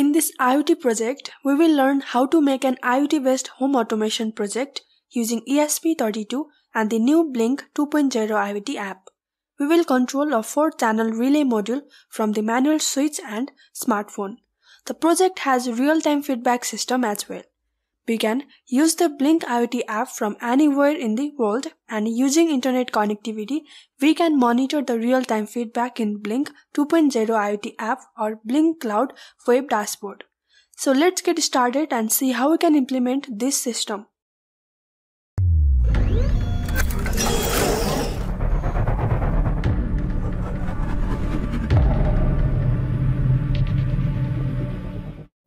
In this IoT project, we will learn how to make an IoT-based home automation project using ESP32 and the new Blynk 2.0 IoT app. We will control a 4-channel relay module from the manual switch and smartphone. The project has real-time feedback system as well. We can use the Blynk IoT app from anywhere in the world and using internet connectivity, we can monitor the real-time feedback in Blynk 2.0 IoT app or Blynk Cloud web dashboard. So let's get started and see how we can implement this system.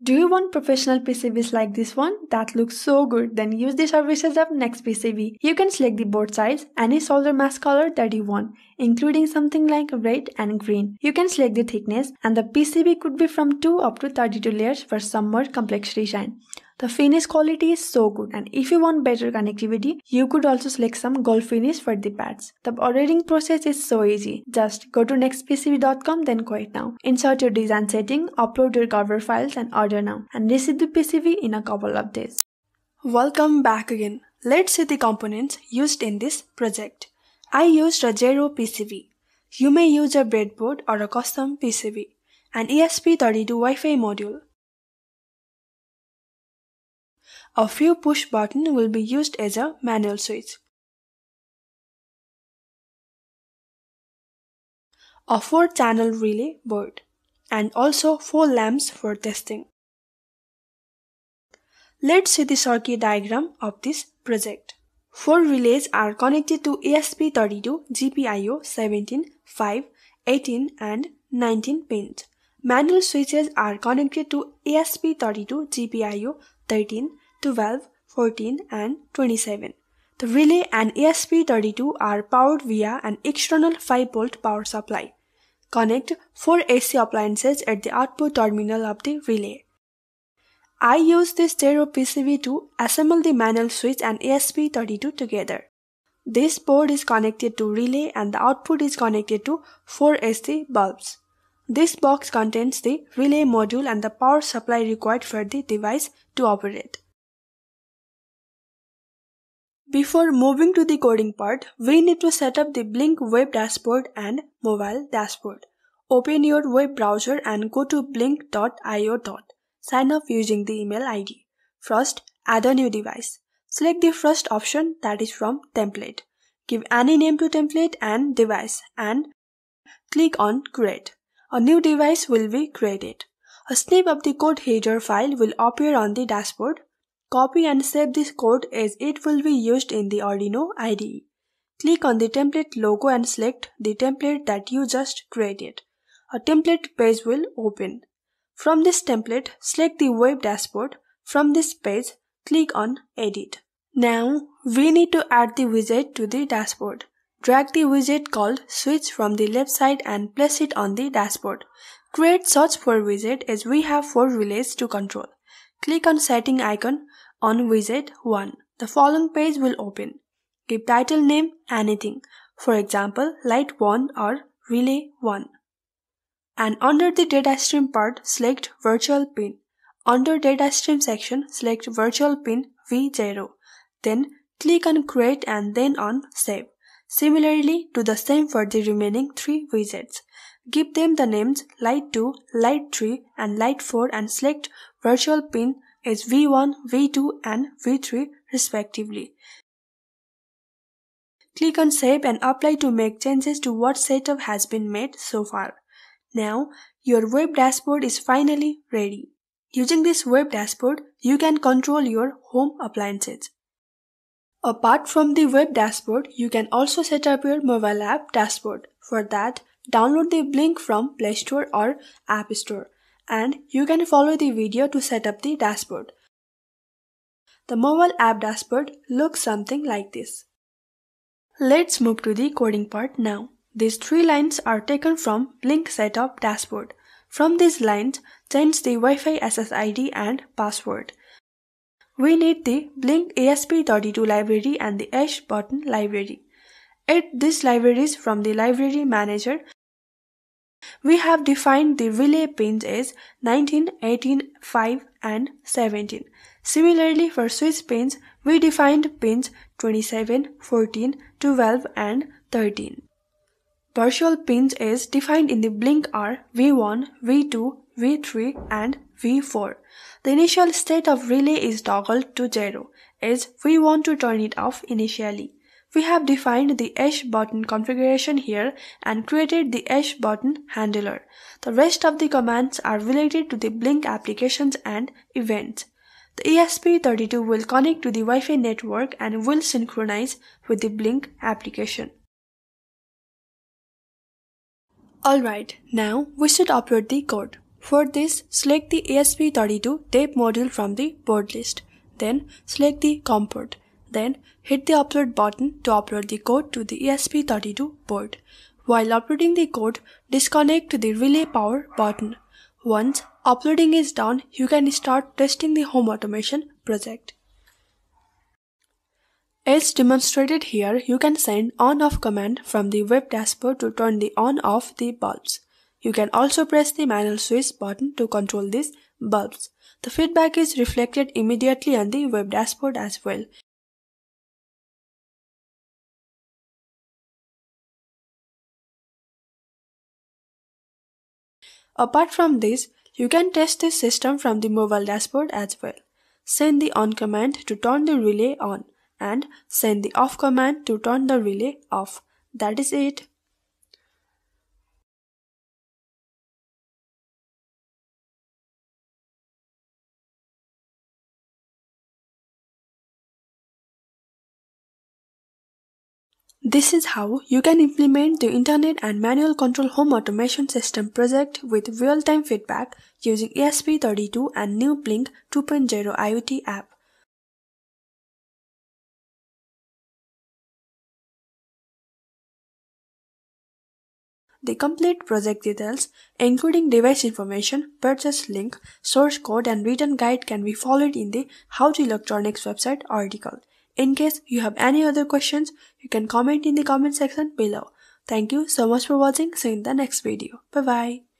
Do you want professional PCBs like this one that looks so good? Then use the services of NextPCB. You can select the board size, any solder mask color that you want, including something like red and green. You can select the thickness and the PCB could be from 2 up to 32 layers for some more complex design. The finish quality is so good and if you want better connectivity, you could also select some gold finish for the pads. The ordering process is so easy. Just go to nextpcb.com then quit now. Insert your design setting, upload your Gerber files and order now and receive the PCB in a couple of days. Welcome back again. Let's see the components used in this project. I used a Zero PCB. You may use a breadboard or a custom PCB. An ESP32 Wi-Fi module, a few push buttons will be used as a manual switch. A 4 channel relay board and also 4 lamps for testing. Let's see the circuit diagram of this project. 4 relays are connected to ESP32 GPIO 17, 5, 18 and 19 pins. Manual switches are connected to ESP32 GPIO 13, 12, 14 and 27. The relay and ESP32 are powered via an external 5V power supply. Connect 4 AC appliances at the output terminal of the relay. I use this Zero PCB to assemble the manual switch and ESP32 together. This board is connected to relay and the output is connected to 4 AC bulbs. This box contains the relay module and the power supply required for the device to operate. Before moving to the coding part, we need to set up the Blynk web dashboard and mobile dashboard. Open your web browser and go to blynk.io. Sign up using the email ID. First, add a new device. Select the first option that is from template. Give any name to template and device and click on create. A new device will be created. A snip of the code header file will appear on the dashboard. Copy and save this code as it will be used in the Arduino IDE. Click on the template logo and select the template that you just created. A template page will open. From this template, select the web dashboard. From this page, click on edit. Now, we need to add the widget to the dashboard. Drag the widget called switch from the left side and place it on the dashboard. Create such for widget as we have four relays to control. Click on setting icon on widget 1. The following page will open. Give title name anything. For example, light 1 or relay 1. And under the data stream part, select virtual pin. Under data stream section, select virtual pin V0. Then click on create and then on save. Similarly, do the same for the remaining three widgets. Give them the names light 2, light 3 and light 4 and select virtual pin is V1, V2 and V3 respectively. Click on Save and Apply to make changes to what setup has been made so far. Now, your web dashboard is finally ready. Using this web dashboard, you can control your home appliances. Apart from the web dashboard, you can also set up your mobile app dashboard. For that, download the Blynk from Play Store or App Store and you can follow the video to set up the dashboard. The mobile app dashboard looks something like this. Let's move to the coding part now. These three lines are taken from Blynk Setup dashboard. From these lines, change the Wi-Fi SSID and password. We need the Blynk ESP32 library and the AceButton library. Add these libraries from the library manager We have defined the relay pins as 19, 18, 5 and 17. Similarly for switch pins, we defined pins 27, 14, 12 and 13. Virtual pins is defined in the Blynk are V1, V2, V3 and V4. The initial state of relay is toggled to 0 as we want to turn it off initially. We have defined the AceButton configuration here and created the AceButton handler. The rest of the commands are related to the Blynk applications and events. The ESP32 will connect to the Wi-Fi network and will synchronize with the Blynk application. Alright, now we should upload the code. For this, select the ESP32 tape module from the board list. Then select the COM port. Then hit the upload button to upload the code to the ESP32 board. While uploading the code, disconnect to the relay power button. Once uploading is done, you can start testing the home automation project. As demonstrated here, you can send on-off command from the web dashboard to turn the on-off the bulbs. You can also press the manual switch button to control these bulbs. The feedback is reflected immediately on the web dashboard as well. Apart from this, you can test this system from the mobile dashboard as well. Send the on command to turn the relay on and send the off command to turn the relay off. That is it. This is how you can implement the Internet and Manual Control Home Automation System project with real-time feedback using ESP32 and new Blynk 2.0 IoT app. The complete project details, including device information, purchase link, source code and written guide can be followed in the How to Electronics website article. In case you have any other questions, you can comment in the comment section below. Thank you so much for watching. See you in the next video. Bye bye.